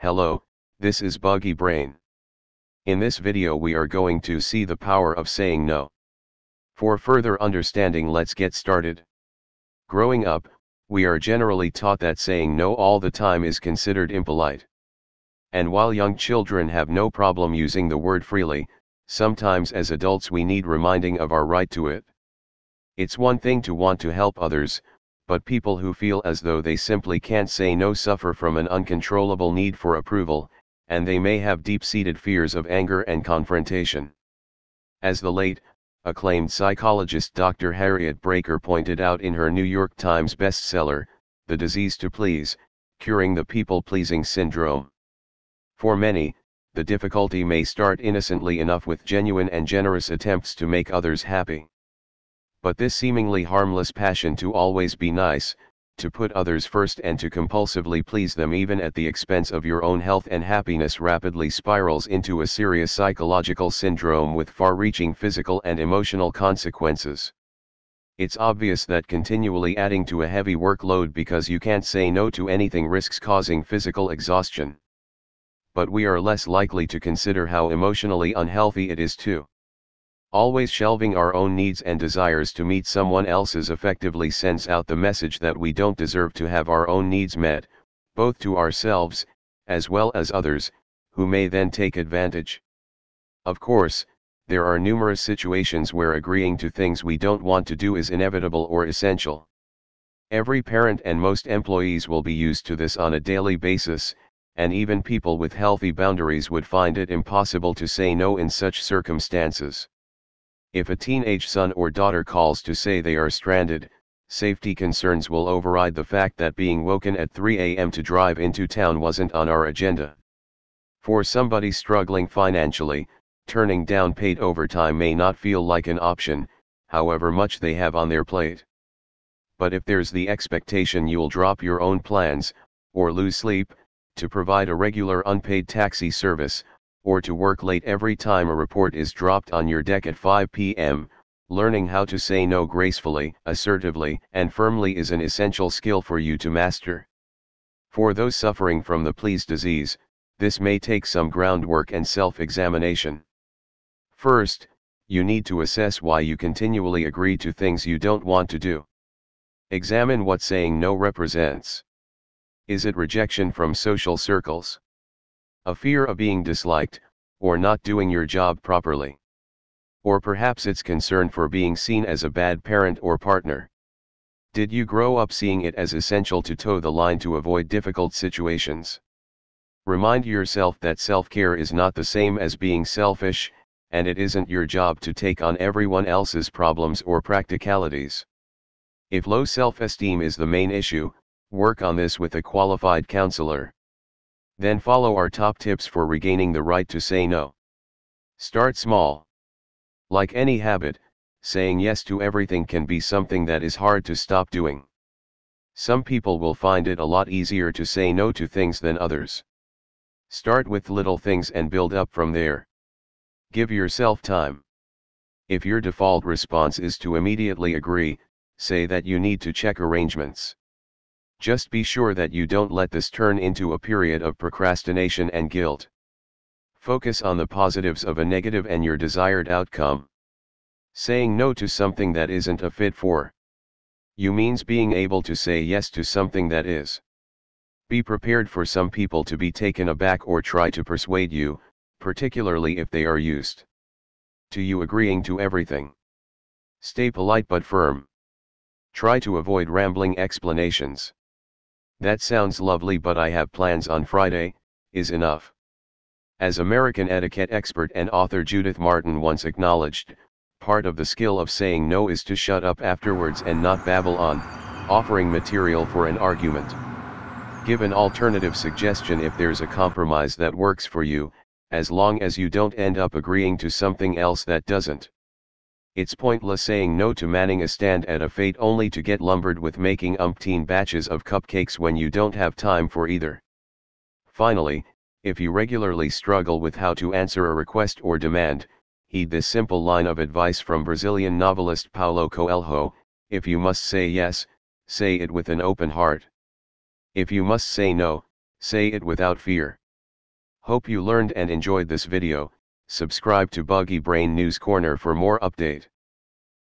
Hello, this is Buggy Brain. In this video we are going to see the power of saying no. For further understanding let's get started. Growing up, we are generally taught that saying no all the time is considered impolite. And while young children have no problem using the word freely, sometimes as adults we need reminding of our right to it. It's one thing to want to help others, but people who feel as though they simply can't say no suffer from an uncontrollable need for approval, and they may have deep-seated fears of anger and confrontation. As the late, acclaimed psychologist Dr. Harriet Braiker pointed out in her New York Times bestseller, The Disease to Please, Curing the People-Pleasing Syndrome. For many, the difficulty may start innocently enough with genuine and generous attempts to make others happy. But this seemingly harmless passion to always be nice, to put others first and to compulsively please them even at the expense of your own health and happiness rapidly spirals into a serious psychological syndrome with far-reaching physical and emotional consequences. It's obvious that continually adding to a heavy workload because you can't say no to anything risks causing physical exhaustion. But we are less likely to consider how emotionally unhealthy it is too. Always shelving our own needs and desires to meet someone else's effectively sends out the message that we don't deserve to have our own needs met, both to ourselves, as well as others, who may then take advantage. Of course, there are numerous situations where agreeing to things we don't want to do is inevitable or essential. Every parent and most employees will be used to this on a daily basis, and even people with healthy boundaries would find it impossible to say no in such circumstances. If a teenage son or daughter calls to say they are stranded, safety concerns will override the fact that being woken at 3 a.m. to drive into town wasn't on our agenda. For somebody struggling financially, turning down paid overtime may not feel like an option, however much they have on their plate. But if there's the expectation you'll drop your own plans, or lose sleep, to provide a regular unpaid taxi service, or to work late every time a report is dropped on your deck at 5 p.m., learning how to say no gracefully, assertively, and firmly is an essential skill for you to master. For those suffering from the please disease, this may take some groundwork and self-examination. First, you need to assess why you continually agree to things you don't want to do. Examine what saying no represents. Is it rejection from social circles? A fear of being disliked, or not doing your job properly. Or perhaps it's concern for being seen as a bad parent or partner. Did you grow up seeing it as essential to toe the line to avoid difficult situations? Remind yourself that self-care is not the same as being selfish, and it isn't your job to take on everyone else's problems or practicalities. If low self-esteem is the main issue, work on this with a qualified counselor. Then follow our top tips for regaining the right to say no. Start small. Like any habit, saying yes to everything can be something that is hard to stop doing. Some people will find it a lot easier to say no to things than others. Start with little things and build up from there. Give yourself time. If your default response is to immediately agree, say that you need to check arrangements. Just be sure that you don't let this turn into a period of procrastination and guilt. Focus on the positives of a negative and your desired outcome. Saying no to something that isn't a fit for you means being able to say yes to something that is. Be prepared for some people to be taken aback or try to persuade you, particularly if they are used to you agreeing to everything. Stay polite but firm. Try to avoid rambling explanations. That sounds lovely but I have plans on Friday, is enough. As American etiquette expert and author Judith Martin once acknowledged, part of the skill of saying no is to shut up afterwards and not babble on, offering material for an argument. Give an alternative suggestion if there's a compromise that works for you, as long as you don't end up agreeing to something else that doesn't. It's pointless saying no to manning a stand at a fete only to get lumbered with making umpteen batches of cupcakes when you don't have time for either. Finally, if you regularly struggle with how to answer a request or demand, heed this simple line of advice from Brazilian novelist Paulo Coelho, if you must say yes, say it with an open heart. If you must say no, say it without fear. Hope you learned and enjoyed this video, subscribe to Buggy Brain News Corner for more update.